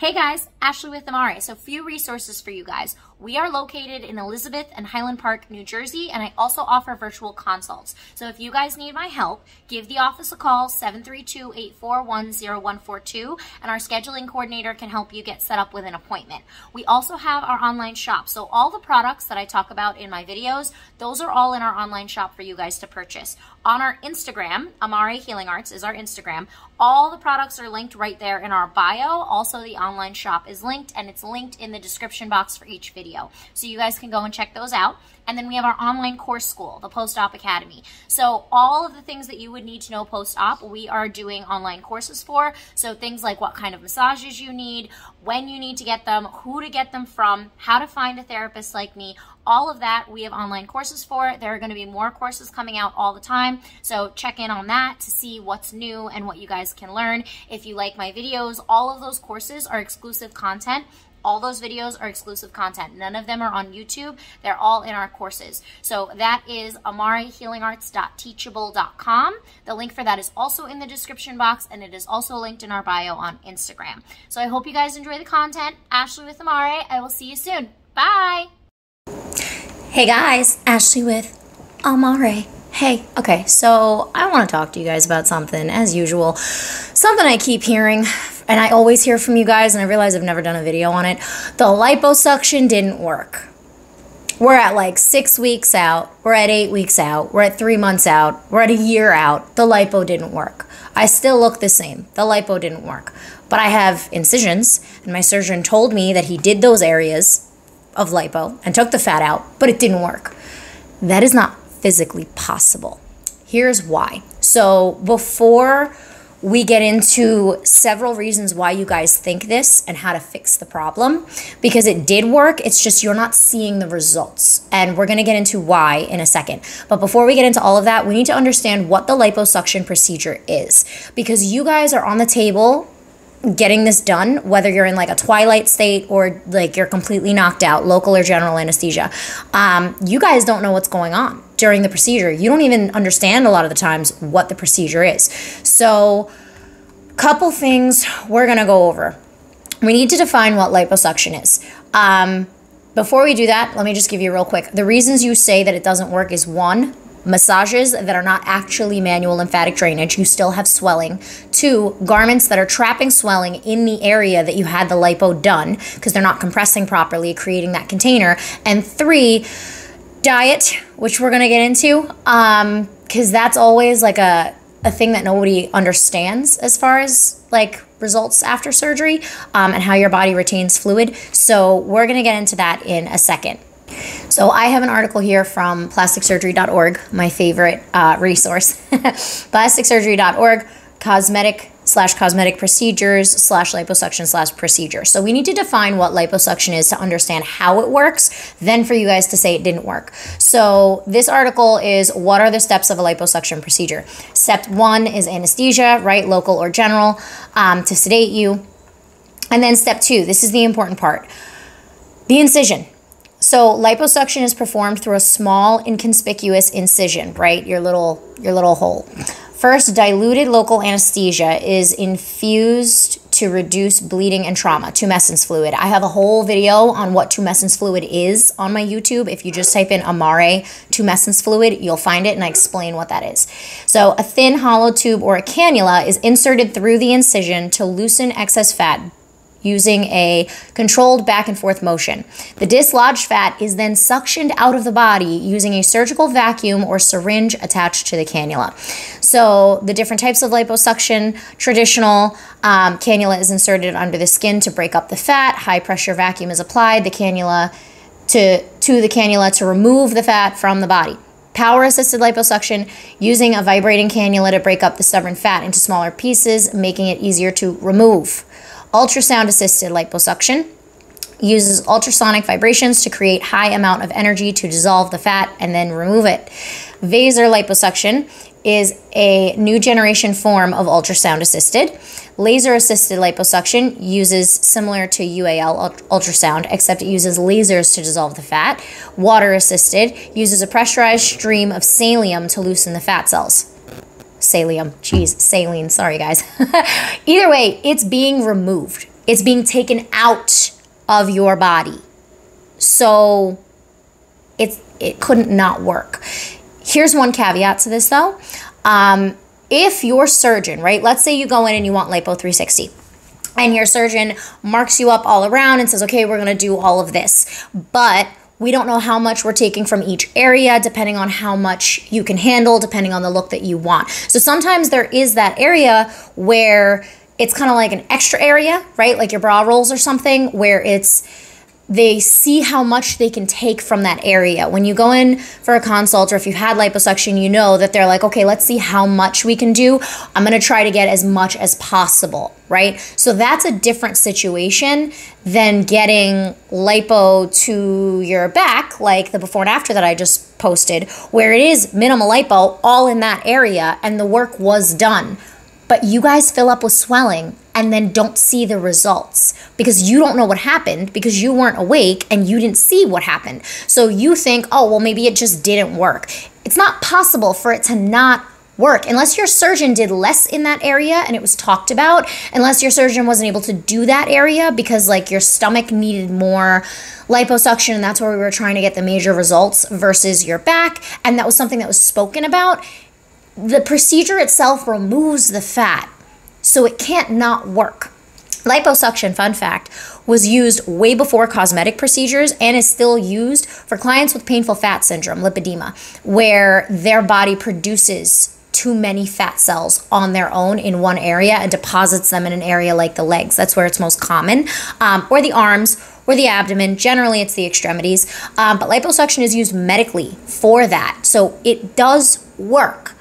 Hey guys, Ashley with Amare. So few resources for you guys. We are located in Elizabeth and Highland Park, New Jersey, and I also offer virtual consults. So if you guys need my help, give the office a call, 732-841-0142, and our scheduling coordinator can help you get set up with an appointment. We also have our online shop. So all the products that I talk about in my videos, those are all in our online shop for you guys to purchase. On our Instagram, Amare Healing Arts is our Instagram. All the products are linked right there in our bio. Also, the online shop is linked and it's linked in the description box for each video. So you guys can go and check those out. And then we have our online course school, the Post-Op Academy. So all of the things that you would need to know post-op, we are doing online courses for. So things like what kind of massages you need, when you need to get them, who to get them from, how to find a therapist like me, all of that we have online courses for. There are going to be more courses coming out all the time. So check in on that to see what's new and what you guys can learn. If you like my videos, all of those courses are exclusive content all those videos are exclusive content. None of them are on YouTube. They're all in our courses. So that is amarehealingarts.teachable.com. The link for that is also in the description box and it is also linked in our bio on Instagram. So I hope you guys enjoy the content. Ashley with Amare. I will see you soon. Bye. Hey guys, Ashley with Amare. Hey, okay, so I want to talk to you guys about something, as usual. Something I keep hearing, and I always hear from you guys, and I realize I've never done a video on it. The liposuction didn't work. We're at like six weeks out, we're at eight weeks out, we're at three months out, we're at a year out. The lipo didn't work. I still look the same. The lipo didn't work. But I have incisions, and my surgeon told me that he did those areas of lipo and took the fat out, but it didn't work. That is not physically possible. Here's why. So, before we get into several reasons why you guys think this and how to fix the problem because it did work. It's just you're not seeing the results. And we're going to get into why in a second. But before we get into all of that, we need to understand what the liposuction procedure is because you guys are on the table getting this done, whether you're in like a twilight state or like you're completely knocked out, local or general anesthesia, um, you guys don't know what's going on during the procedure. You don't even understand a lot of the times what the procedure is. So, couple things we're gonna go over. We need to define what liposuction is. Um, before we do that, let me just give you real quick. The reasons you say that it doesn't work is one, massages that are not actually manual lymphatic drainage, you still have swelling. Two, garments that are trapping swelling in the area that you had the lipo done because they're not compressing properly, creating that container. And three, diet, which we're going to get into, because um, that's always like a, a thing that nobody understands as far as like results after surgery um, and how your body retains fluid. So we're going to get into that in a second. So I have an article here from plasticsurgery.org, my favorite uh, resource. plasticsurgery.org, cosmetic slash cosmetic procedures slash liposuction slash procedure. So we need to define what liposuction is to understand how it works, then for you guys to say it didn't work. So this article is what are the steps of a liposuction procedure? Step one is anesthesia, right? Local or general um, to sedate you. And then step two, this is the important part. The incision. So liposuction is performed through a small inconspicuous incision, right? Your little your little hole. First, diluted local anesthesia is infused to reduce bleeding and trauma, tumescence fluid. I have a whole video on what tumescence fluid is on my YouTube. If you just type in Amare tumescence fluid, you'll find it and I explain what that is. So, a thin hollow tube or a cannula is inserted through the incision to loosen excess fat, using a controlled back and forth motion. The dislodged fat is then suctioned out of the body using a surgical vacuum or syringe attached to the cannula. So, the different types of liposuction traditional um, cannula is inserted under the skin to break up the fat, high pressure vacuum is applied, the cannula to, to the cannula to remove the fat from the body. Power assisted liposuction using a vibrating cannula to break up the stubborn fat into smaller pieces, making it easier to remove. Ultrasound assisted liposuction uses ultrasonic vibrations to create high amount of energy to dissolve the fat and then remove it. Vaser liposuction is a new generation form of ultrasound assisted. Laser assisted liposuction uses similar to UAL ultrasound, except it uses lasers to dissolve the fat. Water assisted uses a pressurized stream of saline to loosen the fat cells. Saline, geez, saline, sorry guys. Either way, it's being removed. It's being taken out of your body. So it's it couldn't not work. Here's one caveat to this though. Um, if your surgeon, right, let's say you go in and you want lipo 360 and your surgeon marks you up all around and says, okay, we're gonna do all of this, but we don't know how much we're taking from each area, depending on how much you can handle, depending on the look that you want. So sometimes there is that area where it's kind of like an extra area, right? Like your bra rolls or something, where it's they see how much they can take from that area. When you go in for a consult or if you've had liposuction, you know that they're like, okay, let's see how much we can do. I'm gonna try to get as much as possible, right? So that's a different situation than getting lipo to your back, like the before and after that I just posted, where it is minimal lipo all in that area and the work was done but you guys fill up with swelling and then don't see the results because you don't know what happened because you weren't awake and you didn't see what happened. So you think, oh, well, maybe it just didn't work. It's not possible for it to not work unless your surgeon did less in that area and it was talked about, unless your surgeon wasn't able to do that area because, like, your stomach needed more liposuction and that's where we were trying to get the major results versus your back. And that was something that was spoken about the procedure itself removes the fat, so it can't not work. Liposuction, fun fact, was used way before cosmetic procedures and is still used for clients with painful fat syndrome, lipedema, where their body produces too many fat cells on their own in one area and deposits them in an area like the legs. That's where it's most common, um, or the arms, or the abdomen. Generally, it's the extremities. Um, but liposuction is used medically for that. So it does work.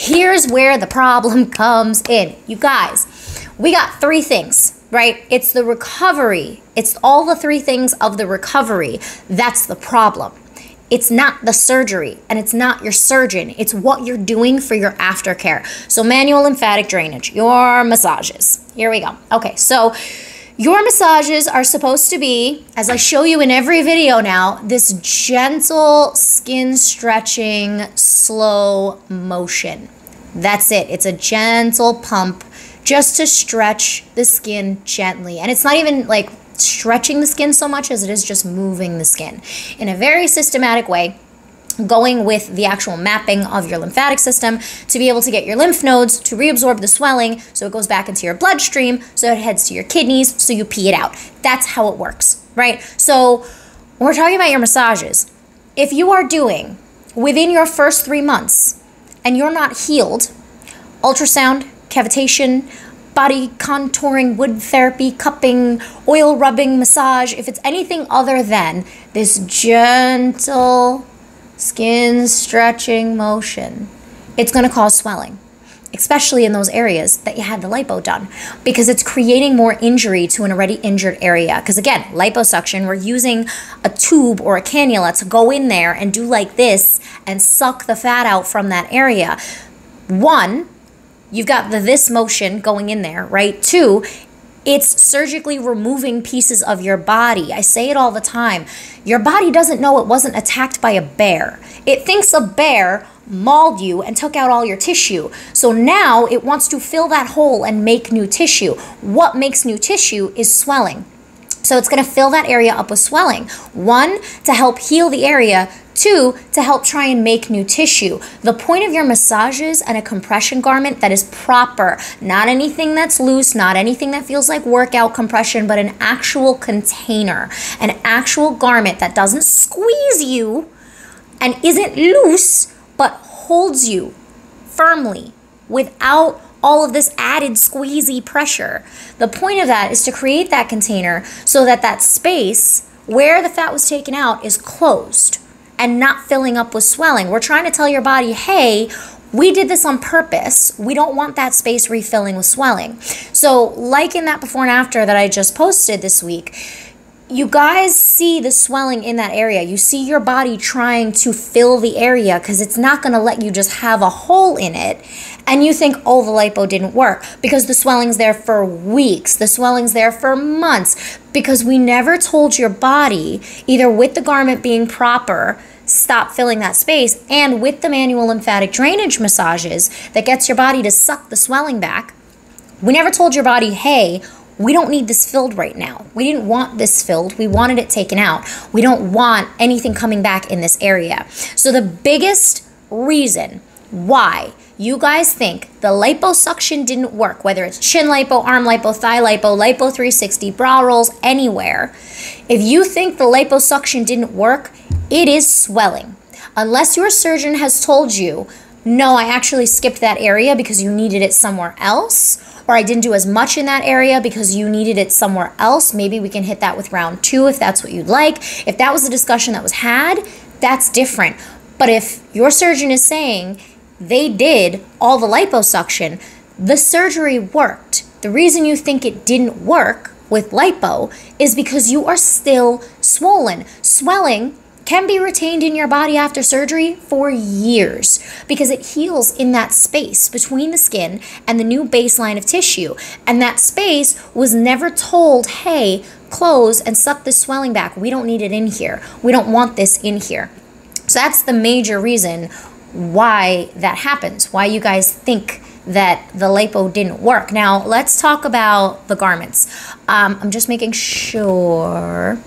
Here's where the problem comes in. You guys, we got three things, right? It's the recovery. It's all the three things of the recovery. That's the problem. It's not the surgery and it's not your surgeon. It's what you're doing for your aftercare. So, manual lymphatic drainage, your massages. Here we go. Okay, so your massages are supposed to be, as I show you in every video now, this gentle skin stretching, slow motion. That's it. It's a gentle pump just to stretch the skin gently. And it's not even like stretching the skin so much as it is just moving the skin in a very systematic way going with the actual mapping of your lymphatic system to be able to get your lymph nodes to reabsorb the swelling so it goes back into your bloodstream, so it heads to your kidneys, so you pee it out. That's how it works, right? So we're talking about your massages, if you are doing within your first three months and you're not healed, ultrasound, cavitation, body contouring, wood therapy, cupping, oil rubbing, massage, if it's anything other than this gentle skin stretching motion, it's going to cause swelling, especially in those areas that you had the lipo done, because it's creating more injury to an already injured area. Because again, liposuction, we're using a tube or a cannula to go in there and do like this and suck the fat out from that area. One, you've got the this motion going in there, right? Two, it's surgically removing pieces of your body. I say it all the time. Your body doesn't know it wasn't attacked by a bear. It thinks a bear mauled you and took out all your tissue. So now it wants to fill that hole and make new tissue. What makes new tissue is swelling. So it's going to fill that area up with swelling. One, to help heal the area. Two, to help try and make new tissue. The point of your massages and a compression garment that is proper, not anything that's loose, not anything that feels like workout compression, but an actual container, an actual garment that doesn't squeeze you and isn't loose, but holds you firmly without all of this added squeezy pressure. The point of that is to create that container so that that space where the fat was taken out is closed and not filling up with swelling. We're trying to tell your body, hey, we did this on purpose. We don't want that space refilling with swelling. So, like in that before and after that I just posted this week, you guys see the swelling in that area. You see your body trying to fill the area because it's not going to let you just have a hole in it. And you think, oh, the lipo didn't work because the swelling's there for weeks, the swelling's there for months because we never told your body, either with the garment being proper, stop filling that space, and with the manual lymphatic drainage massages that gets your body to suck the swelling back. We never told your body, hey, we don't need this filled right now. We didn't want this filled. We wanted it taken out. We don't want anything coming back in this area. So the biggest reason why you guys think the liposuction didn't work, whether it's chin lipo, arm lipo, thigh lipo, lipo 360, bra rolls, anywhere, if you think the liposuction didn't work, it is swelling. Unless your surgeon has told you, no, I actually skipped that area because you needed it somewhere else, or I didn't do as much in that area because you needed it somewhere else. Maybe we can hit that with round two if that's what you'd like. If that was the discussion that was had, that's different. But if your surgeon is saying, they did all the liposuction. The surgery worked. The reason you think it didn't work with lipo is because you are still swollen. Swelling can be retained in your body after surgery for years because it heals in that space between the skin and the new baseline of tissue. And that space was never told, hey, close and suck the swelling back. We don't need it in here. We don't want this in here. So that's the major reason why that happens, why you guys think that the lipo didn't work. Now, let's talk about the garments. Um, I'm just making sure.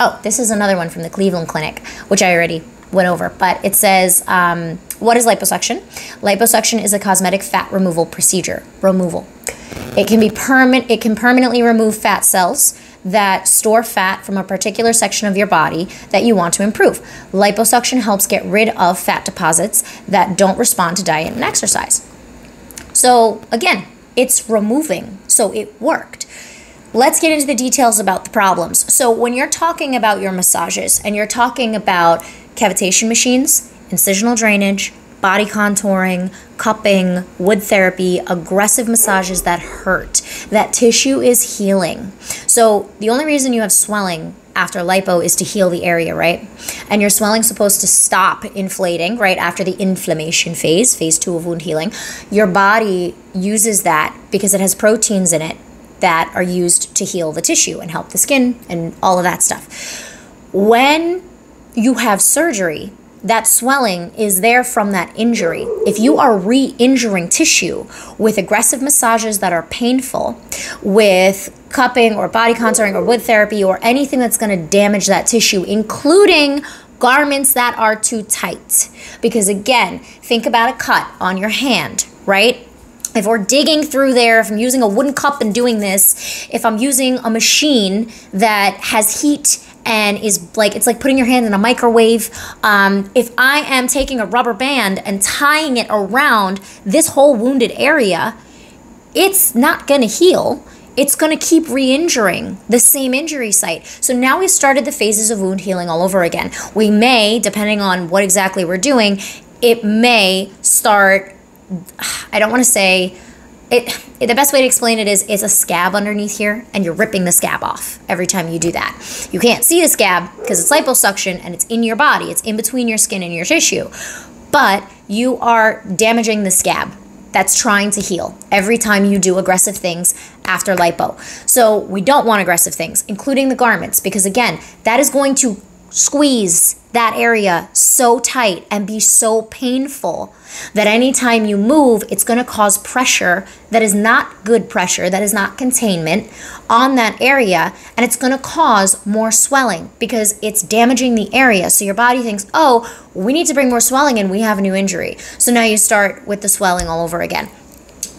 Oh, this is another one from the Cleveland Clinic, which I already went over, but it says, um, what is liposuction? Liposuction is a cosmetic fat removal procedure. Removal. It can be permanent. It can permanently remove fat cells that store fat from a particular section of your body that you want to improve. Liposuction helps get rid of fat deposits that don't respond to diet and exercise. So, again, it's removing, so it worked. Let's get into the details about the problems. So, when you're talking about your massages and you're talking about cavitation machines, incisional drainage, body contouring, cupping, wood therapy, aggressive massages that hurt. That tissue is healing. So, the only reason you have swelling after lipo is to heal the area, right? And your swelling's supposed to stop inflating right after the inflammation phase, phase two of wound healing. Your body uses that because it has proteins in it that are used to heal the tissue and help the skin and all of that stuff. When you have surgery, that swelling is there from that injury. If you are re injuring tissue with aggressive massages that are painful, with cupping or body contouring or wood therapy or anything that's going to damage that tissue, including garments that are too tight. Because again, think about a cut on your hand, right? If we're digging through there, if I'm using a wooden cup and doing this, if I'm using a machine that has heat and is like it's like putting your hand in a microwave. Um, if I am taking a rubber band and tying it around this whole wounded area, it's not to heal. It's going to keep re injuring the same injury site. So now we've started the phases of wound healing all over again. We may, depending on what exactly we're doing, it may start, I don't want to say, it, the best way to explain it is it's a scab underneath here and you're ripping the scab off every time you do that. You can't see the scab because it's liposuction and it's in your body. It's in between your skin and your tissue. But you are damaging the scab that's trying to heal every time you do aggressive things after lipo. So we don't want aggressive things, including the garments, because again, that is going to squeeze that area so tight and be so painful that anytime you move, it's going to cause pressure that is not good pressure, that is not containment on that area, and it's going to cause more swelling because it's damaging the area. So your body thinks, oh, we need to bring more swelling and we have a new injury. So now you start with the swelling all over again.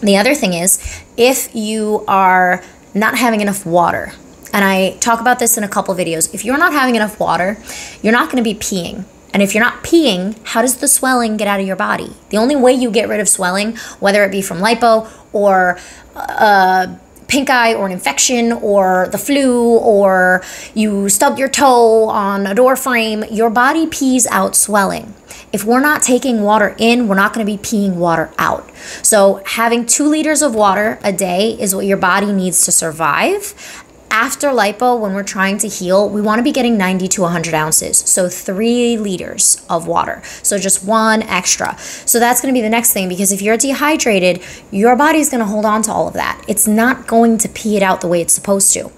The other thing is, if you are not having enough water, and I talk about this in a couple videos. If you're not having enough water, you're not going to be peeing. And if you're not peeing, how does the swelling get out of your body? The only way you get rid of swelling, whether it be from lipo or uh, pink eye or an infection or the flu or you stubbed your toe on a door frame, your body pees out swelling. If we're not taking water in, we're not going to be peeing water out. So, having two liters of water a day is what your body needs to survive after lipo, when we're trying to heal, we want to be getting 90 to 100 ounces. So three liters of water. So just one extra. So that's going to be the next thing because if you're dehydrated, your body's going to hold on to all of that. It's not going to pee it out the way it's supposed to.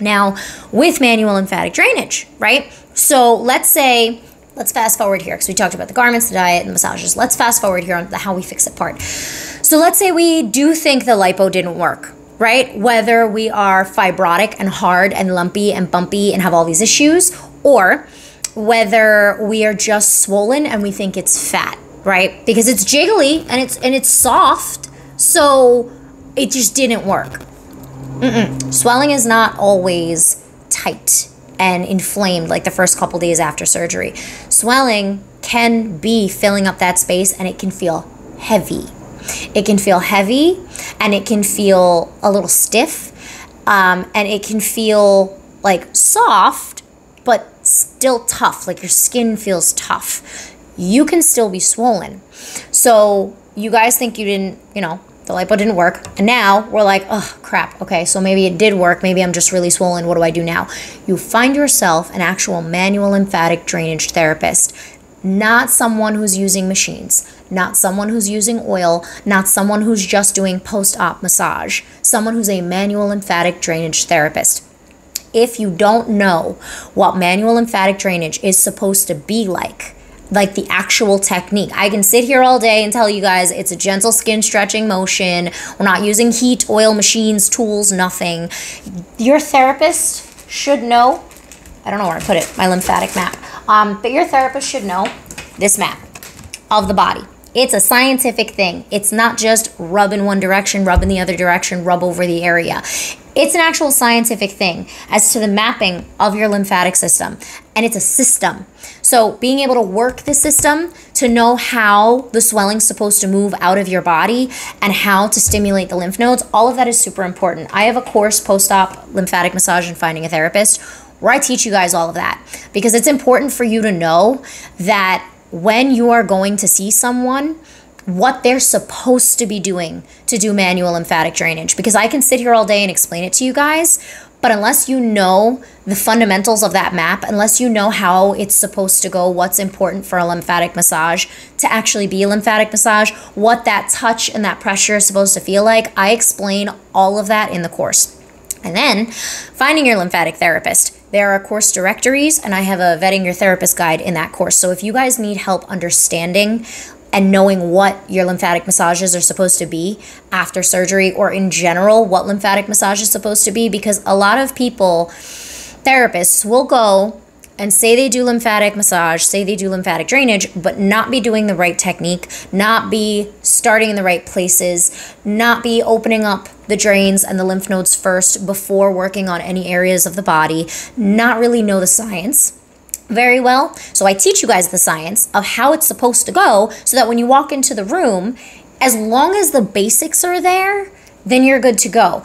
Now, with manual lymphatic drainage, right? So let's say let's fast forward here because we talked about the garments, the diet, and the massages. Let's fast forward here on the how we fix it part. So let's say we do think the lipo didn't work right? Whether we are fibrotic and hard and lumpy and bumpy and have all these issues, or whether we are just swollen and we think it's fat, right? Because it's jiggly and it's and it's soft, so it just didn't work. Mm-mm. Swelling is not always tight and inflamed like the first couple days after surgery. Swelling can be filling up that space and it can feel heavy. It can feel heavy and it can feel a little stiff um, and it can feel like soft but still tough, like your skin feels tough. You can still be swollen. So you guys think you didn't, you know, the lipo didn't work. And now we're like, oh, crap. Okay, so maybe it did work. Maybe I'm just really swollen. What do I do now? You find yourself an actual manual lymphatic drainage therapist, not someone who's using machines, not someone who's using oil, not someone who's just doing post op massage, someone who's a manual lymphatic drainage therapist. If you don't know what manual lymphatic drainage is supposed to be like, like the actual technique. I can sit here all day and tell you guys it's a gentle skin stretching motion. We're not using heat, oil, machines, tools, nothing. Your therapist should know. I don't know where I put it, my lymphatic map. Um, but your therapist should know this map of the body. It's a scientific thing. It's not just rub in one direction, rub in the other direction, rub over the area. It's an actual scientific thing as to the mapping of your lymphatic system, and it's a system. So, being able to work the system to know how the swelling's supposed to move out of your body and how to stimulate the lymph nodes, all of that is super important. I have a course post op lymphatic massage and finding a therapist where I teach you guys all of that because it's important for you to know that when you are going to see someone, what they're supposed to be doing to do manual lymphatic drainage. Because I can sit here all day and explain it to you guys, but unless you know the fundamentals of that map, unless you know how it's supposed to go, what's important for a lymphatic massage to actually be a lymphatic massage, what that touch and that pressure is supposed to feel like, I explain all of that in the course. And then finding your lymphatic therapist. There are course directories, and I have a vetting your therapist guide in that course. So if you guys need help understanding and knowing what your lymphatic massages are supposed to be after surgery, or in general, what lymphatic massage is supposed to be, because a lot of people, therapists, will go and say they do lymphatic massage, say they do lymphatic drainage, but not be doing the right technique, not be starting in the right places, not be opening up the drains and the lymph nodes first before working on any areas of the body, not really know the science very well. So I teach you guys the science of how it's supposed to go so that when you walk into the room, as long as the basics are there, then you're good to go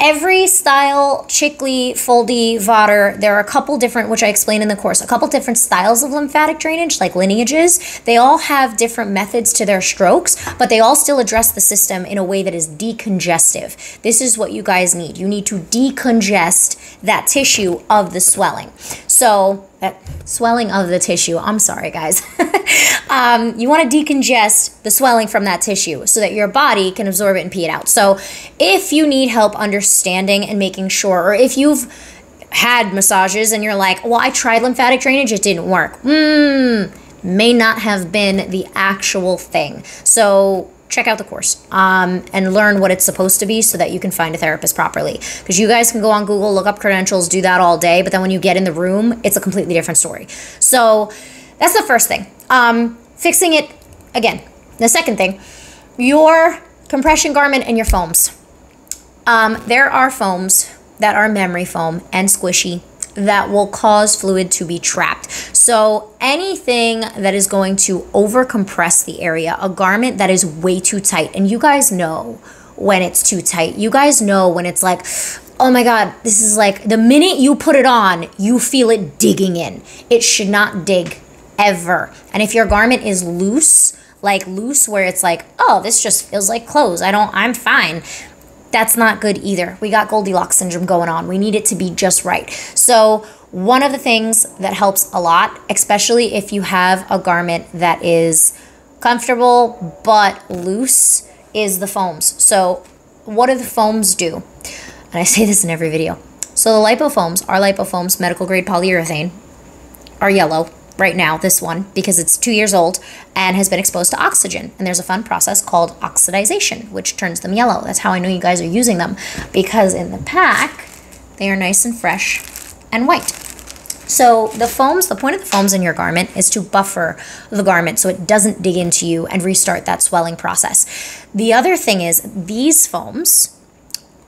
every style, Chikly, Földi, Vodder, there are a couple different, which I explain in the course, a couple different styles of lymphatic drainage, like lineages. They all have different methods to their strokes, but they all still address the system in a way that is decongestive. This is what you guys need. You need to decongest that tissue of the swelling. So, that swelling of the tissue. I'm sorry, guys. um, you want to decongest the swelling from that tissue so that your body can absorb it and pee it out. So, if you need help understanding and making sure, or if you've had massages and you're like, well, I tried lymphatic drainage, it didn't work. Hmm, may not have been the actual thing. So, check out the course um, and learn what it's supposed to be so that you can find a therapist properly. Because you guys can go on Google, look up credentials, do that all day, but then when you get in the room, it's a completely different story. So that's the first thing. Um, fixing it again. The second thing, your compression garment and your foams. Um, there are foams that are memory foam and squishy that will cause fluid to be trapped. So anything that is going to overcompress the area, a garment that is way too tight, and you guys know when it's too tight. You guys know when it's like, oh my God, this is like the minute you put it on, you feel it digging in. It should not dig ever. And if your garment is loose, like loose where it's like, oh, this just feels like clothes. I don't, I'm fine that's not good either. We got Goldilocks syndrome going on. We need it to be just right. So, one of the things that helps a lot, especially if you have a garment that is comfortable but loose, is the foams. So, what do the foams do? And I say this in every video. So, the lipofoams, our lipofoams, medical grade polyurethane, are yellow. right now, this one, because it's two years old and has been exposed to oxygen. And there's a fun process called oxidization, which turns them yellow. That's how I know you guys are using them, because in the pack, they are nice and fresh and white. So the foams, the point of the foams in your garment is to buffer the garment so it doesn't dig into you and restart that swelling process. The other thing is these foams,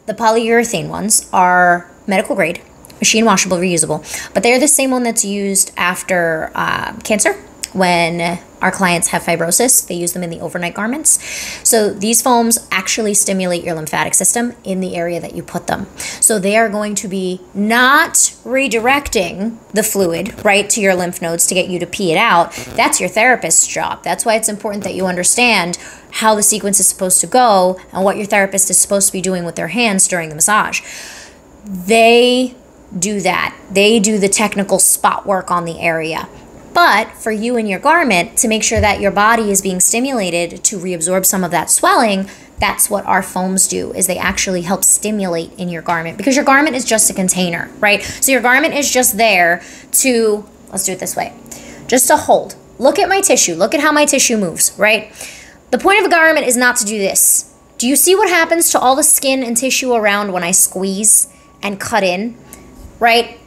the polyurethane ones, are medical grade, machine washable, reusable, but they're the same one that's used after uh, cancer when our clients have fibrosis, they use them in the overnight garments. So these foams actually stimulate your lymphatic system in the area that you put them. So they are going to be not redirecting the fluid right to your lymph nodes to get you to pee it out. That's your therapist's job. That's why it's important that you understand how the sequence is supposed to go and what your therapist is supposed to be doing with their hands during the massage. They do that. They do the technical spot work on the area. But for you and your garment, to make sure that your body is being stimulated to reabsorb some of that swelling, that's what our foams do is they actually help stimulate in your garment because your garment is just a container, right? So your garment is just there to let's do it this way. Just to hold. Look at my tissue. Look at how my tissue moves, right? The point of a garment is not to do this. Do you see what happens to all the skin and tissue around when I squeeze and cut in? Right?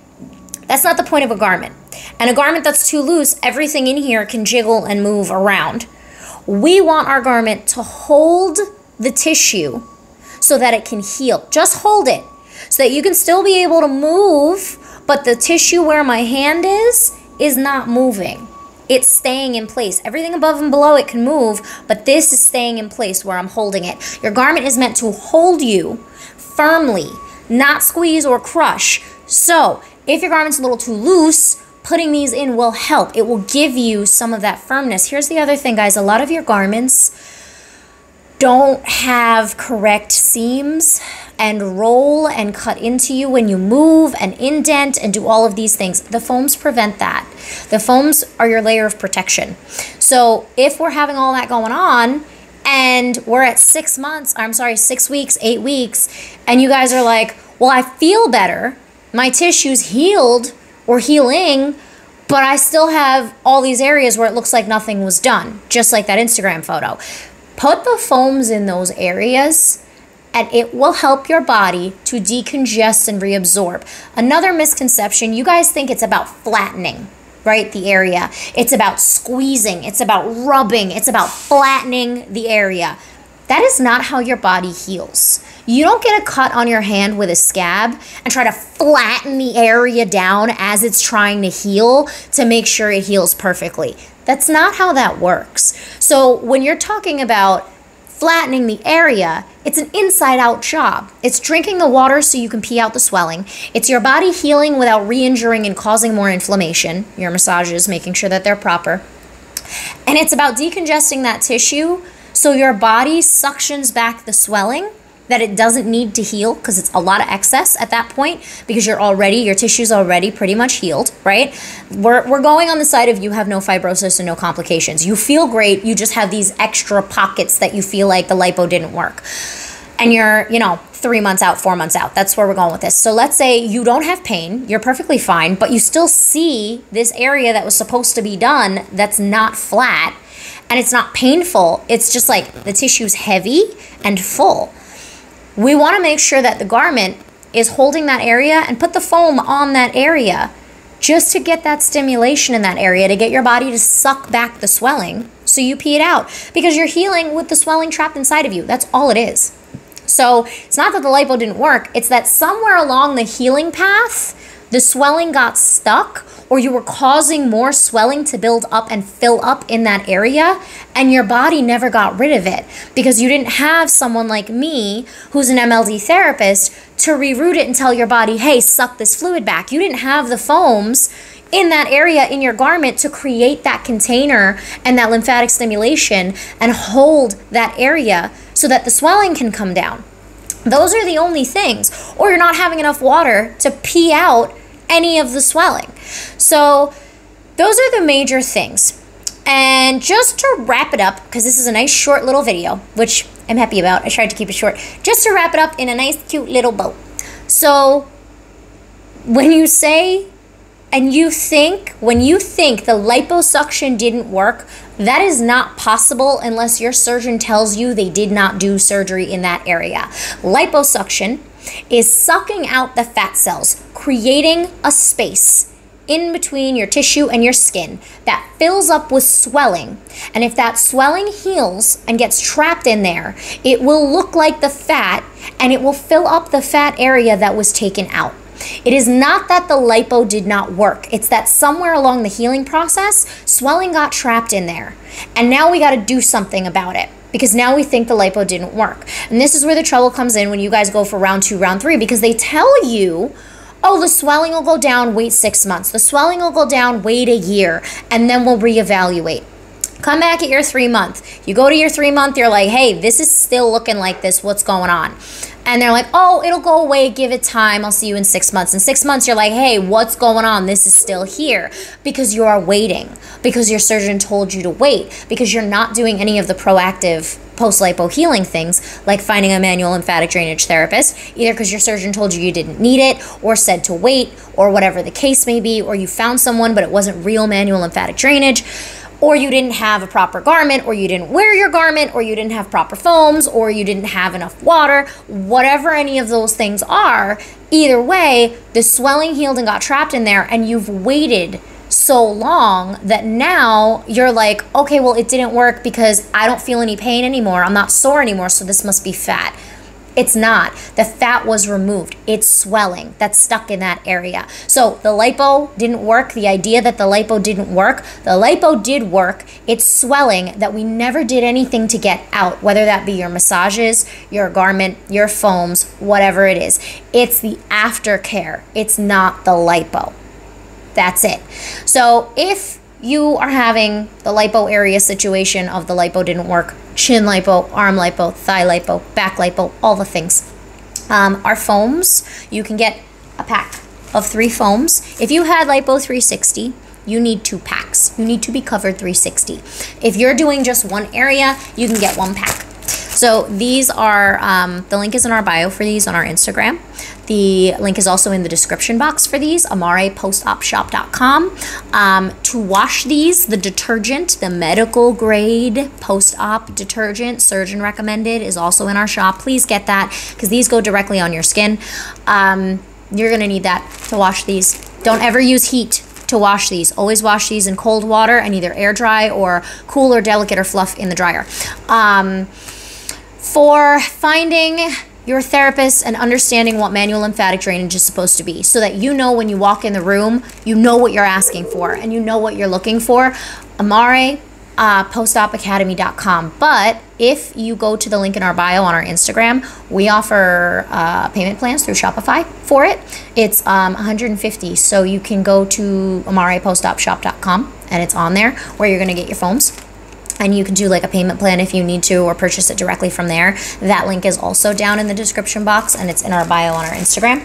That's not the point of a garment. And a garment that's too loose, everything in here can jiggle and move around. We want our garment to hold the tissue so that it can heal. Just hold it so that you can still be able to move, but the tissue where my hand is is not moving. It's staying in place. Everything above and below it can move, but this is staying in place where I'm holding it. Your garment is meant to hold you firmly, not squeeze or crush. So, if your garment's a little too loose, putting these in will help. It will give you some of that firmness. Here's the other thing, guys. A lot of your garments don't have correct seams and roll and cut into you when you move and indent and do all of these things. The foams prevent that. The foams are your layer of protection. So if we're having all that going on and we're at six months, I'm sorry, six weeks, eight weeks, and you guys are like, well, I feel better my tissue's healed or healing, but I still have all these areas where it looks like nothing was done, just like that Instagram photo. Put the foams in those areas and it will help your body to decongest and reabsorb. Another misconception you guys think it's about flattening, right? The area. It's about squeezing, it's about rubbing, it's about flattening the area. That is not how your body heals. You don't get a cut on your hand with a scab and try to flatten the area down as it's trying to heal to make sure it heals perfectly. That's not how that works. So when you're talking about flattening the area, it's an inside out job. It's drinking the water so you can pee out the swelling. It's your body healing without re injuring and causing more inflammation. Your massages, making sure that they're proper. And it's about decongesting that tissue so your body suctions back the swelling that it doesn't need to heal because it's a lot of excess at that point because you're already your tissue's already pretty much healed right? We're, we're going on the side of you have no fibrosis and no complications. You feel great you just have these extra pockets that you feel like the lipo didn't work. And you're you know three months out four months out. That's where we're going with this. So let's say you don't have pain you're perfectly fine but you still see this area that was supposed to be done that's not flat and it's not painful. It's just like the tissue's heavy and full we want to make sure that the garment is holding that area and put the foam on that area just to get that stimulation in that area to get your body to suck back the swelling so you pee it out because you're healing with the swelling trapped inside of you. That's all it is. So it's not that the lipo didn't work, it's that somewhere along the healing path, the swelling got stuck or you were causing more swelling to build up and fill up in that area, and your body never got rid of it because you didn't have someone like me who's an MLD therapist to reroute it and tell your body, hey, suck this fluid back. You didn't have the foams in that area in your garment to create that container and that lymphatic stimulation and hold that area so that the swelling can come down. Those are the only things. Or you're not having enough water to pee out any of the swelling. So, those are the major things. And just to wrap it up, because this is a nice short little video, which I'm happy about, I tried to keep it short, just to wrap it up in a nice, cute little bow. So, when you say and you think, when you think the liposuction didn't work, that is not possible unless your surgeon tells you they did not do surgery in that area. Liposuction is sucking out the fat cells, creating a space in between your tissue and your skin that fills up with swelling. And if that swelling heals and gets trapped in there, it will look like the fat and it will fill up the fat area that was taken out. It is not that the lipo did not work. It's that somewhere along the healing process, swelling got trapped in there. And now we got to do something about it because now we think the lipo didn't work. And this is where the trouble comes in when you guys go for round two, round three, because they tell you oh, the swelling will go down, wait six months. The swelling will go down, wait a year, and then we'll reevaluate. Come back at your three month. You go to your three month, you're like, hey, this is still looking like this. What's going on? And they're like, oh, it'll go away. Give it time. I'll see you in six months. In six months, you're like, hey, what's going on? This is still here because you are waiting, because your surgeon told you to wait, because you're not doing any of the proactive post lipo healing things like finding a manual lymphatic drainage therapist, either because your surgeon told you you didn't need it, or said to wait, or whatever the case may be, or you found someone but it wasn't real manual lymphatic drainage. Or you didn't have a proper garment, or you didn't wear your garment, or you didn't have proper foams, or you didn't have enough water, whatever any of those things are, either way, the swelling healed and got trapped in there, and you've waited so long that now you're like, okay, well, it didn't work because I don't feel any pain anymore. I'm not sore anymore, so this must be fat. It's not. The fat was removed. It's swelling that's stuck in that area. So the lipo didn't work. The idea that the lipo didn't work, the lipo did work. It's swelling that we never did anything to get out, whether that be your massages, your garment, your foams, whatever it is. It's the aftercare. It's not the lipo. That's it. So if you are having the lipo area situation of the lipo didn't work, chin lipo, arm lipo, thigh lipo, back lipo, all the things. Um, our foams, you can get a pack of three foams. If you had lipo 360, you need two packs. You need to be covered 360. If you're doing just one area, you can get one pack. So these are, um, the link is in our bio for these on our Instagram. The link is also in the description box for these, amarepostopshop.com. Um, to wash these, the detergent, the medical grade post-op detergent, surgeon recommended, is also in our shop. Please get that because these go directly on your skin. Um, you're going to need that to wash these. Don't ever use heat to wash these. Always wash these in cold water and either air dry or cool or delicate or fluff in the dryer. Um, for finding your therapist and understanding what manual lymphatic drainage is supposed to be so that you know when you walk in the room, you know what you're asking for and you know what you're looking for. Amare, uh, postopacademy.com. But if you go to the link in our bio on our Instagram, we offer uh, payment plans through Shopify for it. It's um, 150 So you can go to amarepostopshop.com and it's on there where you're going to get your foams and you can do like a payment plan if you need to or purchase it directly from there. That link is also down in the description box and it's in our bio on our instagram.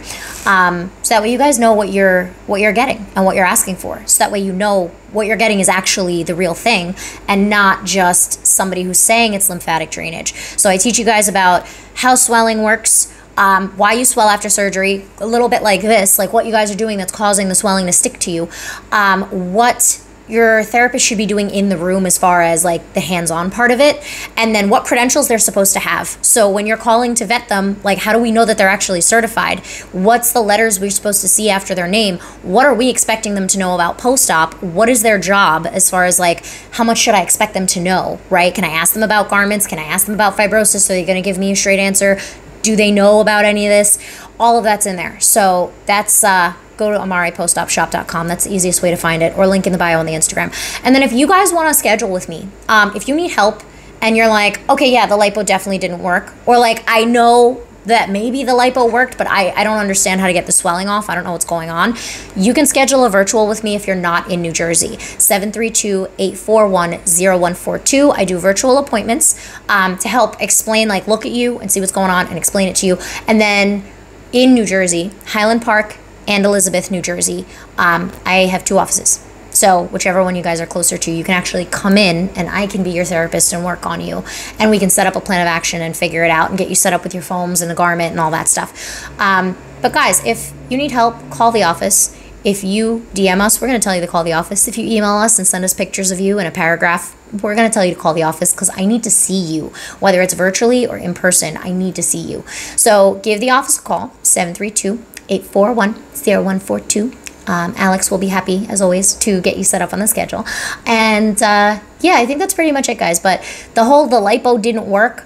Um, so that way you guys know what you're what you're getting and what you're asking for. So that way you know what you're getting is actually the real thing and not just somebody who's saying it's lymphatic drainage. So i teach you guys about how swelling works um, why you swell after surgery, a little bit like this, like what you guys are doing that's causing the swelling to stick to you, um, what your therapist should be doing in the room as far as like the hands-on part of it and then what credentials they're supposed to have. So when you're calling to vet them like how do we know that they're actually certified? What's the letters we're supposed to see after their name? What are we expecting them to know about post-op? What is their job as far as like how much should i expect them to know right? Can i ask them about garments? Can i ask them about fibrosis? So they're going to give me a straight answer? Do they know about any of this? All of that's in there. So that's uh go to amarepostopshop.com. That's the easiest way to find it, or link in the bio on the Instagram. And then if you guys want to schedule with me, um, if you need help and you're like, okay, yeah, the lipo definitely didn't work, or like, I know that maybe the lipo worked, but I, I don't understand how to get the swelling off. I don't know what's going on. You can schedule a virtual with me if you're not in New Jersey. 732 841 0142. I do virtual appointments um, to help explain, like, look at you and see what's going on and explain it to you. And then in New Jersey, Highland Park, and Elizabeth, New Jersey. Um, I have two offices. So, whichever one you guys are closer to, you can actually come in and I can be your therapist and work on you. And we can set up a plan of action and figure it out and get you set up with your foams and the garment and all that stuff. Um, but, guys, if you need help, call the office. if you DM us, we're going to tell you to call the office. If you email us and send us pictures of you in a paragraph, we're going to tell you to call the office because I need to see you, whether it's virtually or in person. I need to see you. So give the office a call, 732 841 0142. Um, Alex will be happy, as always, to get you set up on the schedule. And uh, yeah, I think that's pretty much it, guys. But the whole the lipo didn't work.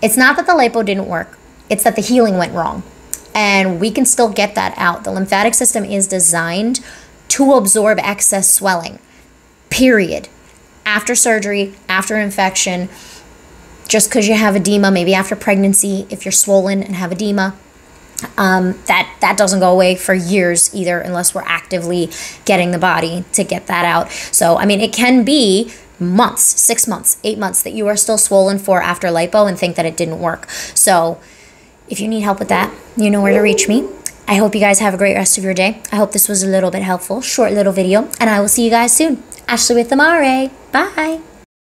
It's not that the lipo didn't work, it's that the healing went wrong and we can still get that out. The lymphatic system is designed to absorb excess swelling, period. After surgery, after infection, just because you have edema, maybe after pregnancy, if you're swollen and have edema, um, that that doesn't go away for years either, unless we're actively getting the body to get that out. So, I mean, it can be months, six months, eight months that you are still swollen for after lipo and think that it didn't work. So, if you need help with that, you know where to reach me. I hope you guys have a great rest of your day. I hope this was a little bit helpful, short little video, and I will see you guys soon. Ashley with Amare. Bye.